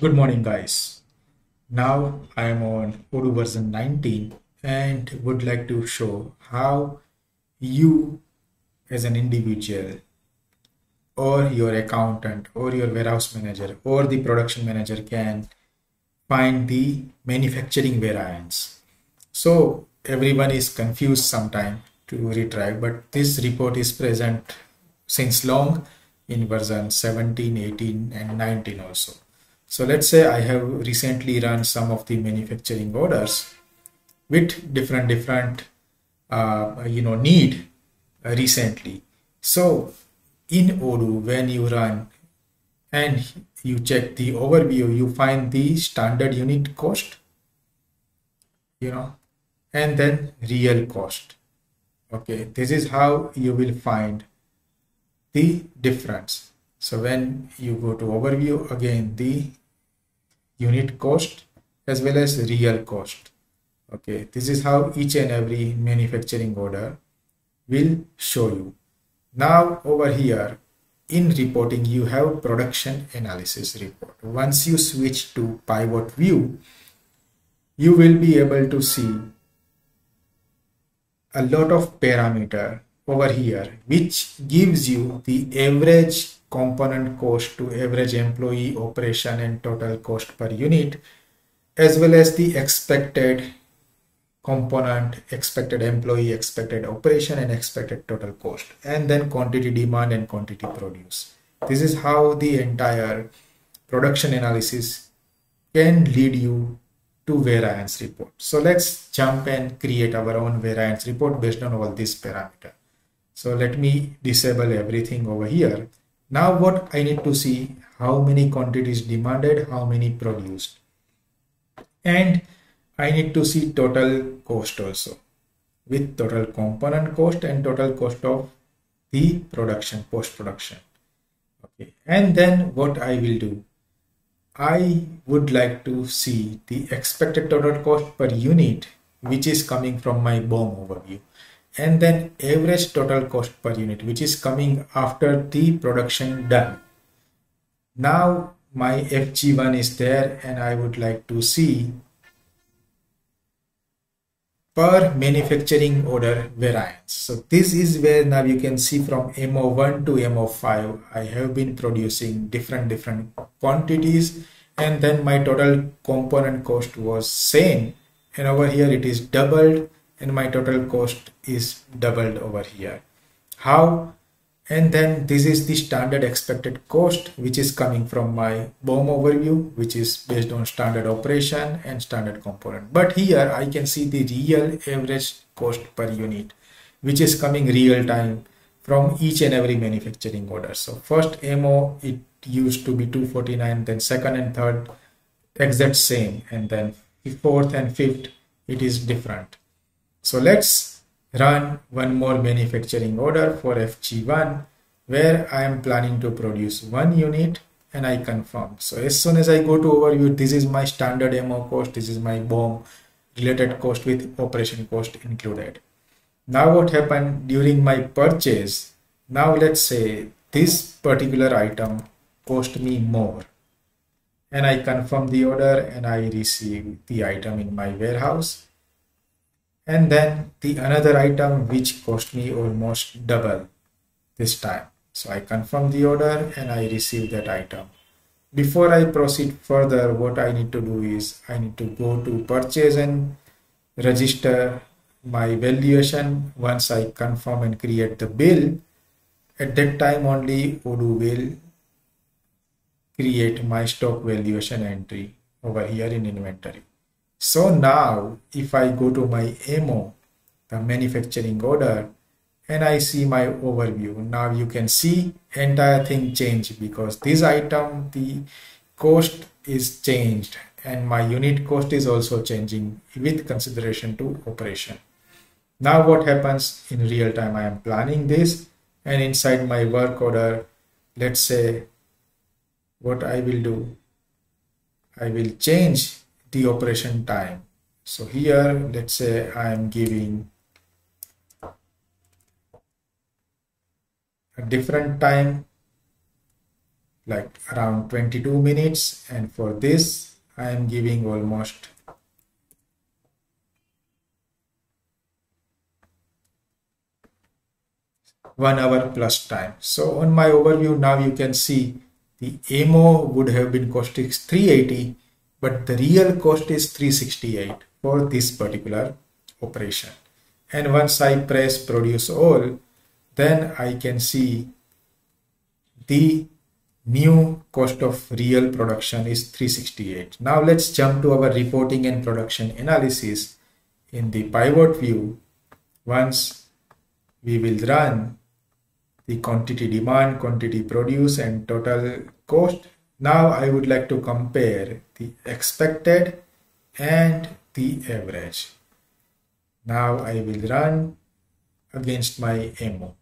Good morning, guys. Now I am on Odoo version 19 and would like to show how you, as an individual, or your accountant, or your warehouse manager, or the production manager can find the manufacturing variance. So everyone is confused sometime to retrieve, but this report is present since long in version 17, 18, and 19 also. So let's say I have recently run some of the manufacturing orders with different different uh, you know need uh, recently. So in Odoo, when you run and you check the overview, you find the standard unit cost, you know, and then real cost. Okay, this is how you will find the difference. So when you go to overview again, the unit cost as well as real cost. Okay this is how each and every manufacturing order will show you. Now over here in reporting you have production analysis report. Once you switch to pivot view you will be able to see a lot of parameter over here which gives you the average component cost to average employee operation and total cost per unit as well as the expected component expected employee expected operation and expected total cost and then quantity demand and quantity produce. This is how the entire production analysis can lead you to variance report. So let's jump and create our own variance report based on all these parameters. So let me disable everything over here now what I need to see how many quantities demanded, how many produced. And I need to see total cost also with total component cost and total cost of the production, post-production. Okay. And then what I will do, I would like to see the expected total cost per unit, which is coming from my BOM overview and then average total cost per unit which is coming after the production done. Now my fg1 is there and i would like to see per manufacturing order variance. So this is where now you can see from mo1 to mo5 i have been producing different different quantities and then my total component cost was same and over here it is doubled and my total cost is doubled over here. How? And then this is the standard expected cost which is coming from my BOM overview which is based on standard operation and standard component. But here I can see the real average cost per unit which is coming real time from each and every manufacturing order. So first MO it used to be 249 then second and third exact same. And then fourth and fifth it is different so let's run one more manufacturing order for FG1 where I am planning to produce one unit and I confirm. So as soon as I go to overview, this is my standard MO cost, this is my BOM related cost with operation cost included. Now what happened during my purchase, now let's say this particular item cost me more and I confirm the order and I receive the item in my warehouse and then the another item which cost me almost double this time. So i confirm the order and i receive that item. Before i proceed further what i need to do is i need to go to purchase and register my valuation. Once i confirm and create the bill at that time only odoo will create my stock valuation entry over here in inventory so now if I go to my MO, the manufacturing order, and I see my overview, now you can see entire thing change because this item, the cost is changed and my unit cost is also changing with consideration to operation. Now what happens in real time, I am planning this and inside my work order, let's say what I will do, I will change the operation time. So here, let's say I am giving a different time. like around 22 minutes and for this I am giving almost one hour plus time. So on my overview now you can see the AMO would have been costing 380 but the real cost is 368 for this particular operation. And once I press produce all then I can see the new cost of real production is 368. Now let's jump to our reporting and production analysis in the pivot view. Once we will run the quantity demand, quantity produce and total cost. Now I would like to compare the expected and the average. Now I will run against my MO.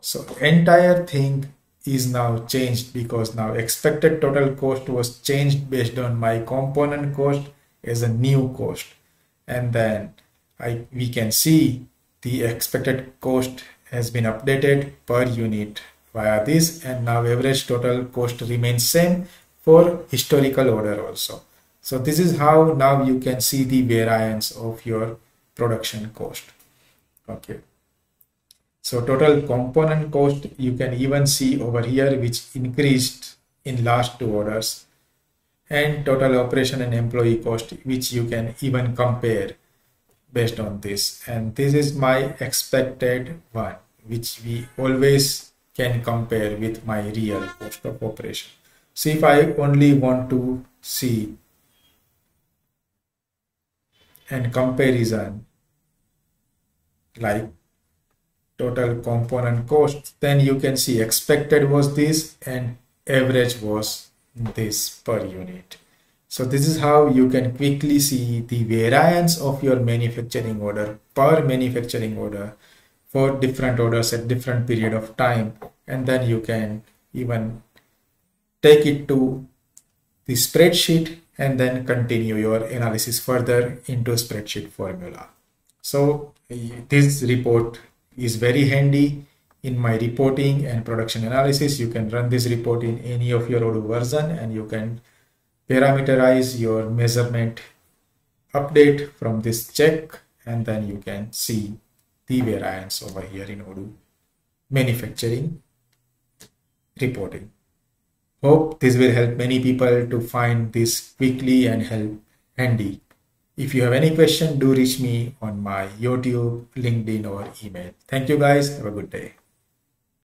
So entire thing is now changed because now expected total cost was changed based on my component cost as a new cost. And then I we can see the expected cost has been updated per unit via this and now average total cost remains same for historical order also. So this is how now you can see the variance of your production cost. Okay. So total component cost you can even see over here which increased in last two orders and total operation and employee cost which you can even compare based on this and this is my expected one which we always can compare with my real cost of operation. So if i only want to see and comparison like total component cost then you can see expected was this and average was this per unit. So this is how you can quickly see the variance of your manufacturing order per manufacturing order for different orders at different period of time and then you can even take it to the spreadsheet and then continue your analysis further into spreadsheet formula. So this report is very handy in my reporting and production analysis. You can run this report in any of your Odoo version and you can parameterize your measurement update from this check and then you can see the variance over here in Odoo. Manufacturing reporting. Hope this will help many people to find this quickly and help handy. If you have any question do reach me on my youtube linkedin or email. Thank you guys. Have a good day